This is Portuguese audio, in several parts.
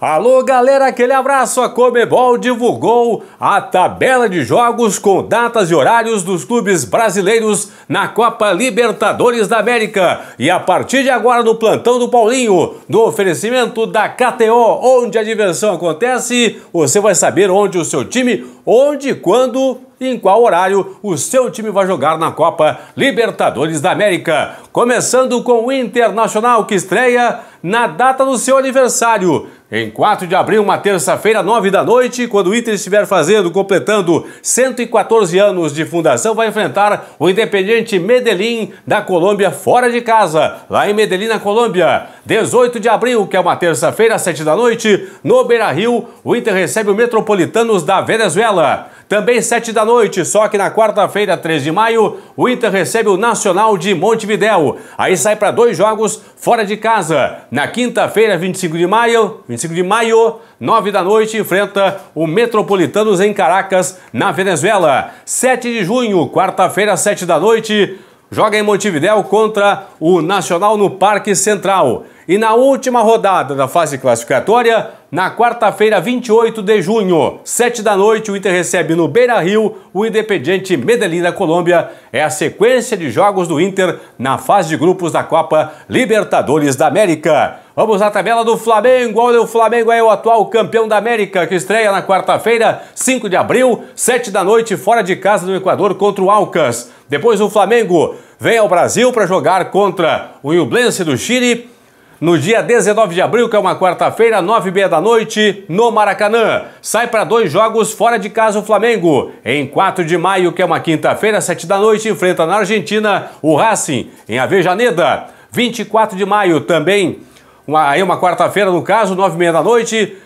Alô, galera, aquele abraço. A Comebol divulgou a tabela de jogos com datas e horários dos clubes brasileiros na Copa Libertadores da América. E a partir de agora, no plantão do Paulinho, no oferecimento da KTO, onde a diversão acontece, você vai saber onde o seu time, onde, quando e em qual horário o seu time vai jogar na Copa Libertadores da América. Começando com o Internacional, que estreia na data do seu aniversário. Em 4 de abril, uma terça-feira, 9 da noite, quando o Inter estiver fazendo, completando 114 anos de fundação, vai enfrentar o Independiente Medellín da Colômbia fora de casa, lá em Medellín, na Colômbia. 18 de abril, que é uma terça-feira, 7 da noite, no Beira-Rio, o Inter recebe o Metropolitanos da Venezuela. Também 7 da noite, só que na quarta-feira, 3 de maio, o Inter recebe o Nacional de Montevidéu. Aí sai para dois jogos fora de casa. Na quinta-feira, 25 de maio, 25 de maio, 9 da noite, enfrenta o Metropolitanos em Caracas, na Venezuela. 7 de junho, quarta-feira, 7 da noite, joga em Montevidéu contra o Nacional no Parque Central. E na última rodada da fase classificatória, na quarta-feira, 28 de junho, 7 da noite, o Inter recebe no Beira Rio o Independiente Medellín da Colômbia. É a sequência de jogos do Inter na fase de grupos da Copa Libertadores da América. Vamos à tabela do Flamengo. Olha, o Flamengo é o atual campeão da América, que estreia na quarta-feira, 5 de abril, 7 da noite, fora de casa do Equador contra o Alcas. Depois o Flamengo vem ao Brasil para jogar contra o Ñublense do Chile no dia 19 de abril, que é uma quarta-feira, nove e meia da noite, no Maracanã. Sai para dois jogos fora de casa o Flamengo. Em 4 de maio, que é uma quinta-feira, sete da noite, enfrenta na Argentina o Racing, em Avejaneda. 24 de maio também, uma, aí uma quarta-feira no caso, nove e meia da noite,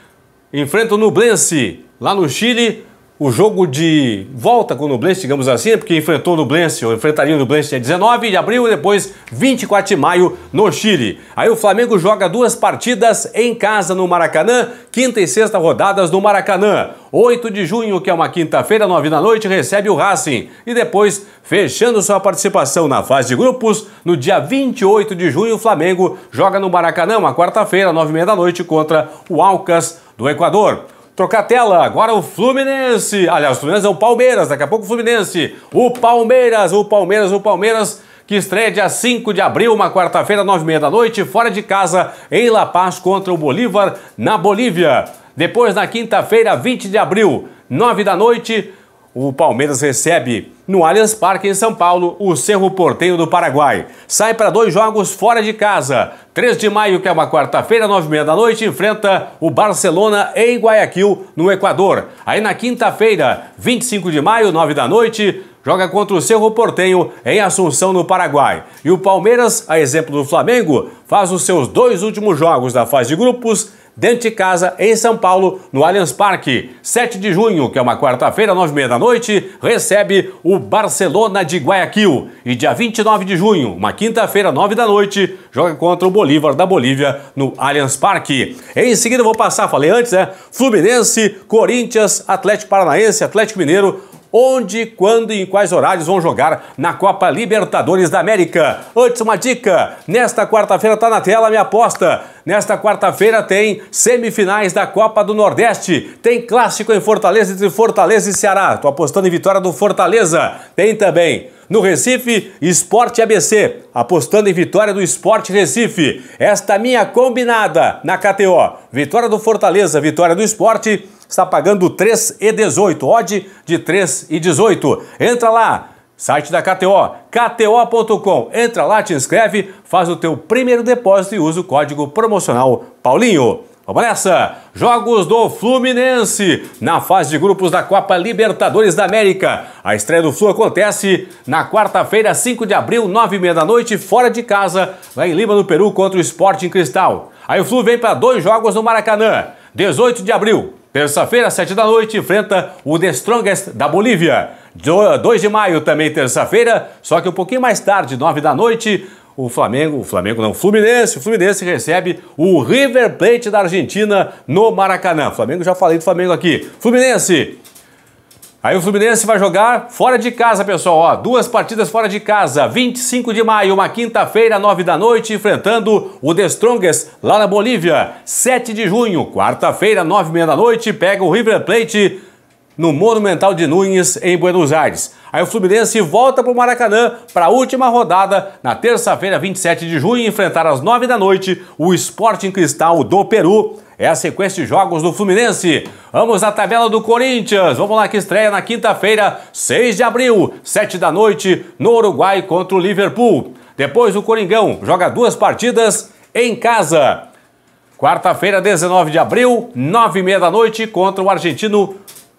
enfrenta o Nublense, lá no Chile, o jogo de volta com o Nublense, digamos assim, porque enfrentou o Nublense, ou enfrentaria o Nublense dia 19 de abril e depois 24 de maio no Chile. Aí o Flamengo joga duas partidas em casa no Maracanã, quinta e sexta rodadas no Maracanã. 8 de junho, que é uma quinta-feira, 9 da noite, recebe o Racing. E depois, fechando sua participação na fase de grupos, no dia 28 de junho, o Flamengo joga no Maracanã, uma quarta-feira, 9 e meia da noite, contra o Alcas do Equador. Trocar a tela, agora o Fluminense. Aliás, o Fluminense é o Palmeiras, daqui a pouco o Fluminense. O Palmeiras, o Palmeiras, o Palmeiras, que estreia dia 5 de abril, uma quarta-feira, nove e meia da noite, fora de casa, em La Paz, contra o Bolívar, na Bolívia. Depois, na quinta-feira, 20 de abril, nove da noite, o Palmeiras recebe no Allianz Parque em São Paulo o Cerro Porteiro do Paraguai. Sai para dois jogos fora de casa. 3 de maio, que é uma quarta-feira, nove e meia da noite, enfrenta o Barcelona em Guayaquil, no Equador. Aí na quinta-feira, 25 de maio, nove da noite, joga contra o Cerro Portenho em Assunção, no Paraguai. E o Palmeiras, a exemplo do Flamengo, faz os seus dois últimos jogos da fase de grupos dentro de casa, em São Paulo, no Allianz Parque. 7 de junho, que é uma quarta-feira, 9 e meia da noite, recebe o Barcelona de Guayaquil. E dia 29 de junho, uma quinta-feira, 9 da noite, joga contra o Bolívar da Bolívia no Allianz Parque. Em seguida, vou passar, falei antes, né? Fluminense, Corinthians, Atlético Paranaense, Atlético Mineiro, onde, quando e em quais horários vão jogar na Copa Libertadores da América. Antes, uma dica: nesta quarta-feira está na tela minha aposta. Nesta quarta-feira tem semifinais da Copa do Nordeste. Tem clássico em Fortaleza entre Fortaleza e Ceará. Estou apostando em vitória do Fortaleza. Tem também no Recife, Esporte ABC, apostando em vitória do Esporte Recife. Esta minha combinada na KTO. Vitória do Fortaleza, vitória do Esporte está pagando 3,18, odd de 3,18. Entra lá, site da KTO, kto.com. Entra lá, te inscreve, faz o teu primeiro depósito e usa o código promocional Paulinho. Vamos nessa! Jogos do Fluminense na fase de grupos da Copa Libertadores da América. A estreia do Flu acontece na quarta-feira, 5 de abril, 9 e meia da noite, fora de casa, lá em Lima, no Peru, contra o Sporting Cristal. Aí o Flu vem para dois jogos no Maracanã. 18 de abril, Terça-feira, 7 da noite, enfrenta o The Strongest da Bolívia. 2 de maio, também terça-feira, só que um pouquinho mais tarde, 9 da noite, o Flamengo, o Flamengo não, o Fluminense, o Fluminense recebe o River Plate da Argentina no Maracanã. Flamengo, já falei do Flamengo aqui. Fluminense Aí o Fluminense vai jogar fora de casa, pessoal. Ó, duas partidas fora de casa. 25 de maio, uma quinta-feira, 9 da noite, enfrentando o The Strongest lá na Bolívia. 7 de junho, quarta-feira, 9 e meia da noite, pega o River Plate no Monumental de Nunes, em Buenos Aires. Aí o Fluminense volta para o Maracanã para a última rodada, na terça-feira, 27 de junho, enfrentar às 9 da noite o Sporting Cristal do Peru é a sequência de jogos do Fluminense. Vamos à tabela do Corinthians. Vamos lá que estreia na quinta-feira, 6 de abril, 7 da noite, no Uruguai contra o Liverpool. Depois o Coringão joga duas partidas em casa. Quarta-feira, 19 de abril, 9 e meia da noite, contra o Argentino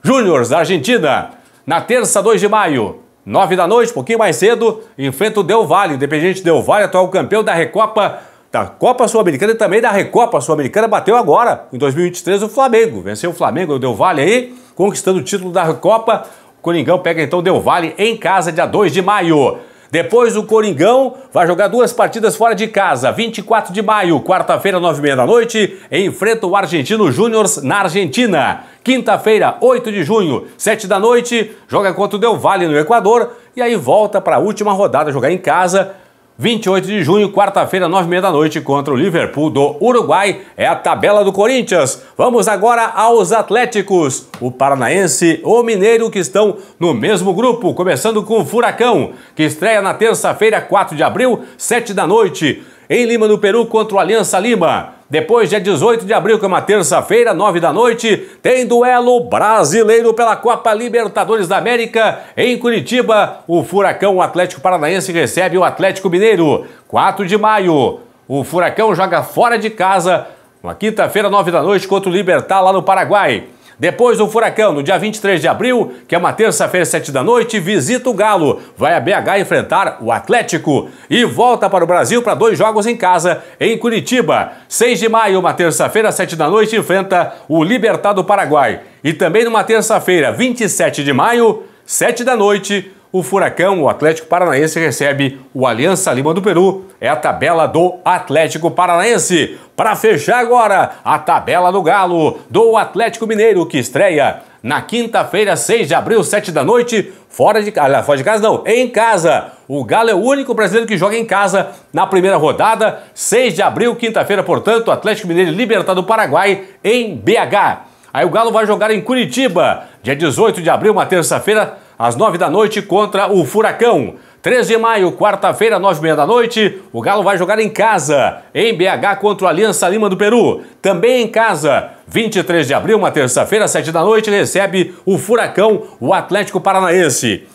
Júnior da Argentina. Na terça, 2 de maio, 9 da noite, pouquinho mais cedo, enfrenta o Del Valle, Independente Del Valle, atual campeão da Recopa da Copa Sul-Americana e também da Recopa Sul-Americana, bateu agora, em 2023, o Flamengo. Venceu o Flamengo, o Del Valle aí, conquistando o título da Recopa. O Coringão pega então o Del Valle em casa, dia 2 de maio. Depois o Coringão vai jogar duas partidas fora de casa. 24 de maio, quarta-feira, 9h30 da noite, enfrenta o Argentino Júnior na Argentina. Quinta-feira, 8 de junho, 7 da noite, joga contra o Del Valle no Equador e aí volta para a última rodada jogar em casa 28 de junho, quarta-feira, 9h30 da noite, contra o Liverpool do Uruguai. É a tabela do Corinthians. Vamos agora aos Atléticos. O Paranaense, o Mineiro, que estão no mesmo grupo, começando com o Furacão, que estreia na terça-feira, 4 de abril, 7 da noite, em Lima, no Peru, contra o Aliança Lima. Depois, dia 18 de abril, que é uma terça-feira, 9 da noite, tem duelo brasileiro pela Copa Libertadores da América. Em Curitiba, o Furacão o Atlético Paranaense recebe o Atlético Mineiro. 4 de maio, o Furacão joga fora de casa, uma quinta-feira, 9 da noite, contra o Libertar lá no Paraguai. Depois o Furacão, no dia 23 de abril, que é uma terça-feira, 7 da noite, visita o Galo. Vai a BH enfrentar o Atlético e volta para o Brasil para dois jogos em casa, em Curitiba. 6 de maio, uma terça-feira, 7 da noite, enfrenta o Libertad do Paraguai. E também numa terça-feira, 27 de maio, 7 da noite, o Furacão, o Atlético Paranaense, recebe o Aliança Lima do Peru. É a tabela do Atlético Paranaense. Para fechar agora, a tabela do Galo, do Atlético Mineiro, que estreia na quinta-feira, 6 de abril, 7 da noite, fora de. Fora de casa não, em casa. O Galo é o único brasileiro que joga em casa na primeira rodada, 6 de abril, quinta-feira, portanto, Atlético Mineiro Libertad do Paraguai em BH. Aí o Galo vai jogar em Curitiba, dia 18 de abril, uma terça-feira, às 9 da noite contra o Furacão. 3 de maio, quarta-feira, 9 e meia da noite, o Galo vai jogar em casa, em BH contra o Aliança Lima do Peru. Também em casa, 23 de abril, uma terça-feira, 7 da noite, recebe o Furacão, o Atlético Paranaense.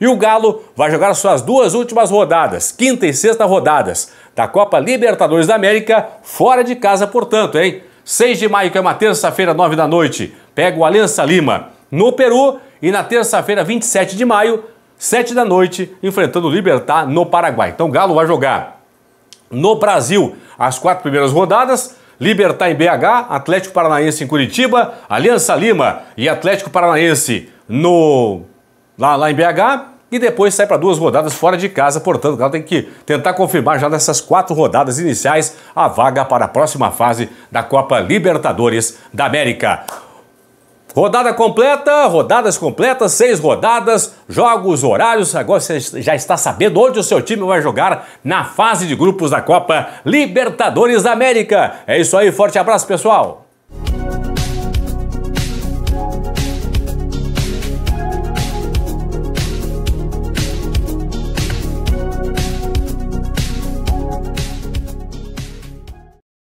E o Galo vai jogar suas duas últimas rodadas, quinta e sexta rodadas, da Copa Libertadores da América, fora de casa, portanto, hein? 6 de maio, que é uma terça-feira, 9 da noite, pega o Aliança Lima no Peru e na terça-feira, 27 de maio, 7 da noite, enfrentando o Libertar no Paraguai. Então o Galo vai jogar no Brasil as quatro primeiras rodadas. Libertar em BH, Atlético Paranaense em Curitiba, Aliança Lima e Atlético Paranaense no lá, lá em BH e depois sai para duas rodadas fora de casa. Portanto, o Galo tem que tentar confirmar já nessas quatro rodadas iniciais a vaga para a próxima fase da Copa Libertadores da América. Rodada completa, rodadas completas, seis rodadas, jogos, horários. Agora você já está sabendo onde o seu time vai jogar na fase de grupos da Copa Libertadores da América. É isso aí, forte abraço, pessoal.